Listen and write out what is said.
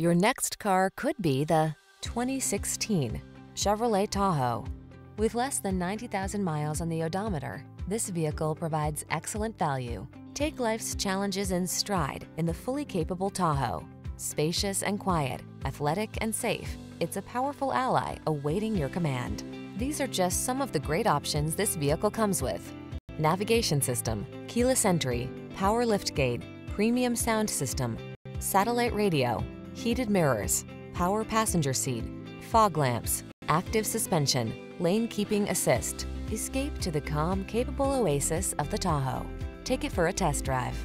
Your next car could be the 2016 Chevrolet Tahoe. With less than 90,000 miles on the odometer, this vehicle provides excellent value. Take life's challenges in stride in the fully capable Tahoe. Spacious and quiet, athletic and safe, it's a powerful ally awaiting your command. These are just some of the great options this vehicle comes with. Navigation system, keyless entry, power liftgate, premium sound system, satellite radio, heated mirrors, power passenger seat, fog lamps, active suspension, lane keeping assist. Escape to the calm, capable oasis of the Tahoe. Take it for a test drive.